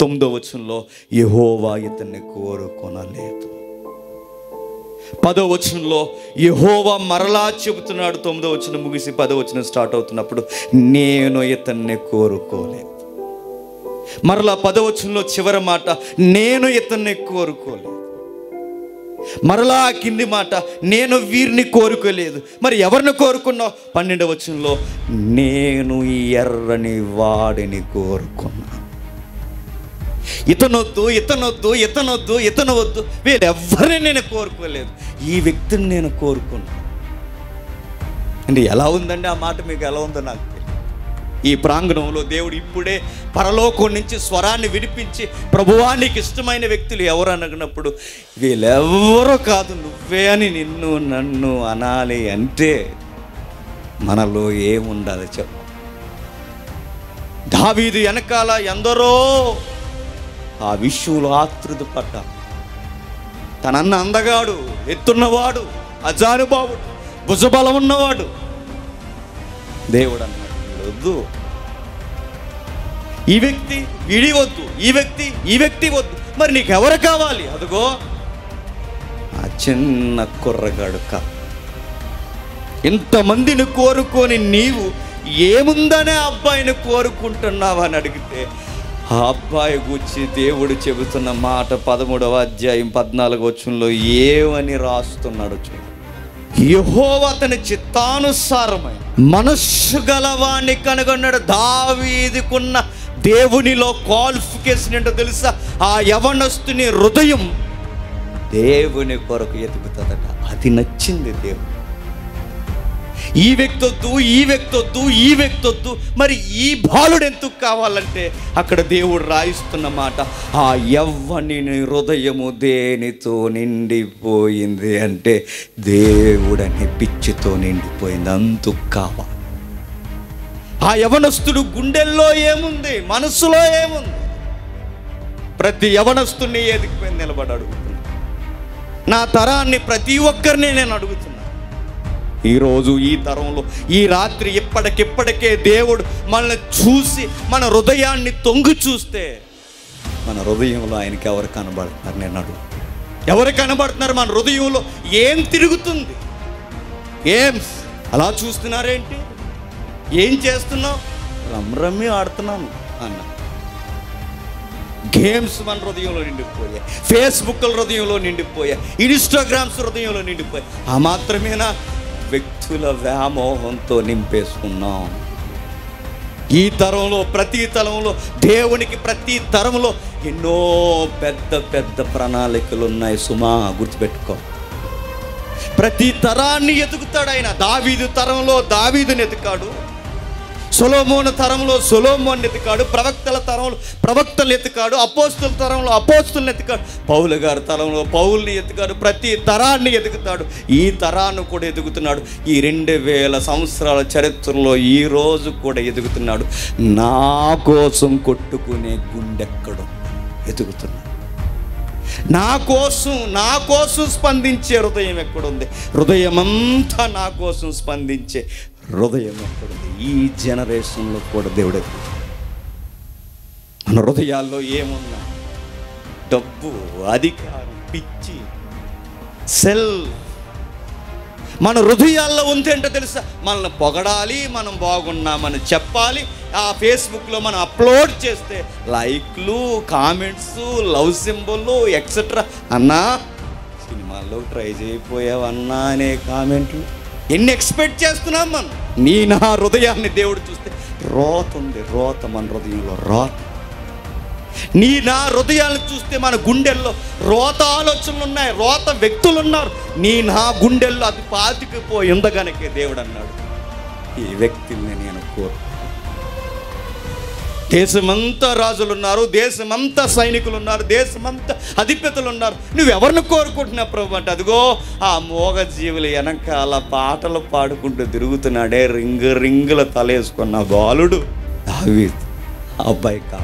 తొమ్మిదో వచనంలో యహోవా ఇతన్ని కోరుకొనలేదు. పదో వచనంలో యహోవా మరలా చెబుతున్నాడు. తొమ్మిదో వచనం ముగిసి పదో వచనం స్టార్ట్ అవుతున్నప్పుడు నేను ఇతన్ని కోరుకోలేదు. మరలా పదో వచనంలో చివరి మాట నేను ఇతన్ని కోరుకోలేదు. మరలా కింది మాట నేను వీరిని కోరుకోలేదు. మరి ఎవరిని కోరుకున్నావు? పన్నెండవ వచనంలో నేను ఈ ఎర్రని వాడిని కోరుకున్నా. ఇతనొద్దు ఇతనొద్దు ఇతనొద్దు ఇతను వద్దు వీళ్ళెవ్వరిని నేను కోరుకోలేదు. ఈ వ్యక్తిని నేను కోరుకున్నాను అంటే ఎలా ఉందండి ఆ మాట మీకు ఎలా ఉందో నాకు ఈ ప్రాంగణంలో దేవుడు ఇప్పుడే పరలోకం నుంచి స్వరాన్ని వినిపించి ప్రభువానికి ఇష్టమైన వ్యక్తులు ఎవరు అనగినప్పుడు వీళ్ళెవరో కాదు నువ్వే అని నిన్ను నన్ను అనాలి అంటే మనలో ఏముండాలి చెప్పు. దావీదు వెనకాల ఎందరో ఆ విషయంలో ఆతృతపడ్డా తనన్న అందగాడు ఎత్తున్నవాడు అజానుబావుడు భుజబలం ఉన్నవాడు. దేవుడు అన్నాడు వద్దు. ఈ వ్యక్తి వీడి వద్దు ఈ వ్యక్తి ఈ వ్యక్తి వద్దు. మరి నీకెవరు కావాలి? అదిగో. ఆ చిన్న కుర్రగాడుక ఇంతమందిని కోరుకొని నీవు ఏముందనే అబ్బాయిని కోరుకుంటున్నావా అని అడిగితే ఆ అబ్బాయి గురించి దేవుడు చెబుతున్న మాట పదమూడవ అధ్యాయం పద్నాలుగు వచ్చంలో ఏమని రాస్తున్నాడు చూడు. యహోవ అతని చిత్తానుసారమై మనస్సు గలవాణ్ణి కనుగొన్నాడు. దావీదికున్న దేవునిలో క్వాలిఫికేషన్ ఏంటో తెలుసా? ఆ యవనస్తుని హృదయం దేవుని కొరకు ఎదుగుతుందట. అది నచ్చింది దేవుడు. ఈ వ్యక్తి వద్దు ఈ వ్యక్తి వద్దు ఈ వ్యక్తి వద్దు మరి ఈ బాలుడు ఎందుకు కావాలంటే అక్కడ దేవుడు రాయిస్తున్న మాట ఆ ఎవ్వని హృదయము దేనితో నిండిపోయింది? అంటే దేవుడని పిచ్చితో నిండిపోయింది అందుకు కావాలి. ఆ యవనస్తుడు గుండెల్లో ఏముంది? మనసులో ఏముంది? ప్రతి యవనస్తుడిని ఎదిగిపోయి నిలబడి అడుగుతున్నా నా తరాన్ని ప్రతి ఒక్కరిని నేను అడుగుతున్నా ఈరోజు ఈ తరంలో ఈ రాత్రి ఇప్పటికిప్పటికే దేవుడు మనల్ని చూసి మన హృదయాన్ని తొంగి చూస్తే మన హృదయంలో ఆయనకి ఎవరు కనబడుతున్నారు నేను ఎవరు కనబడుతున్నారు మన హృదయంలో ఏం తిరుగుతుంది? ఏం అలా చూస్తున్నారేంటి? ఏం చేస్తున్నావు? రమ్రమ్మి ఆడుతున్నాను అన్న. గేమ్స్ మన హృదయంలో నిండిపోయాయి. ఫేస్బుక్ల హృదయంలో నిండిపోయాయి. ఇన్స్టాగ్రామ్స్ హృదయంలో నిండిపోయాయి. ఆ మాత్రమేనా? వ్యక్తుల వ్యామోహంతో నింపేసుకున్నాం. ఈ తరంలో ప్రతి తరంలో దేవునికి ప్రతి తరంలో ఎన్నో పెద్ద పెద్ద ప్రణాళికలు ఉన్నాయి సుమా గుర్తుపెట్టుకో. ప్రతి తరాన్ని ఎదుగుతాడు ఆయన. దావీదు తరంలో దావీదుని ఎదుకాడు. సొలోమోను తరంలో సొలోమోన్ ఎతికాడు ప్రవక్తల తరంలో ప్రవక్తలు ఎతికాడు అపోస్తుల తరంలో అపోస్తులను ఎతికాడు పౌలు గారి తరంలో పౌల్ని ఎతికాడు ప్రతి తరాన్ని ఎదుగుతాడు. ఈ తరాన్ని కూడా ఎదుగుతున్నాడు. ఈ రెండు వేల సంవత్సరాల చరిత్రలో ఈ రోజు కూడా ఎదుగుతున్నాడు. నా కోసం కొట్టుకునే గుండెక్కడు ఎదుగుతున్నాడు. నా కోసం నా కోసం స్పందించే హృదయం ఎక్కడుంది? హృదయం అంతా నా కోసం స్పందించే హృదయం ఎక్కడుంది ఈ జనరేషన్లో కూడా దేవుడు. ఎదుగుతాడు. మన హృదయాల్లో ఏమున్నా? డబ్బు అధికారం పిచ్చి సెల్. మన హృదయాల్లో ఉందేంటో తెలుసా? మనల్ని పొగడాలి మనం బాగున్నామని చెప్పాలి. ఆ ఫేస్బుక్లో మనం అప్లోడ్ చేస్తే లైక్లు కామెంట్స్ లవ్ సింబల్ ఎక్సెట్రా అన్నా సినిమాల్లో ట్రై చేయకపోయావన్నా అనే కామెంట్లు. ఎన్ని ఎక్స్పెక్ట్ చేస్తున్నాం మనం? నీ నా హృదయాన్ని దేవుడు చూస్తే రోత ఉంది రోత మన హృదయంలో రోత. నీ నా హృదయాలను చూస్తే మన గుండెల్లో రోత ఆలోచనలు ఉన్నాయి రోత వ్యక్తులు ఉన్నారు. నీ నా గుండెల్లో అది పాతికిపోయి ఉండగనకే దేవుడు అన్నాడు ఈ వ్యక్తిని నేను కోరు దేశమంతా రాజులు ఉన్నారు దేశమంతా సైనికులు ఉన్నారు దేశమంతా అధిపతులు ఉన్నారు నువ్వు ఎవరిని కోరుకుంటున్నావు ప్రభు అంటే అదిగో ఆ మోగ జీవులు వెనకాల పాటలు పాడుకుంటూ తిరుగుతున్నాడే రింగు రింగుల తలేసుకున్న బాలుడు దావీదు. అబ్బాయి కా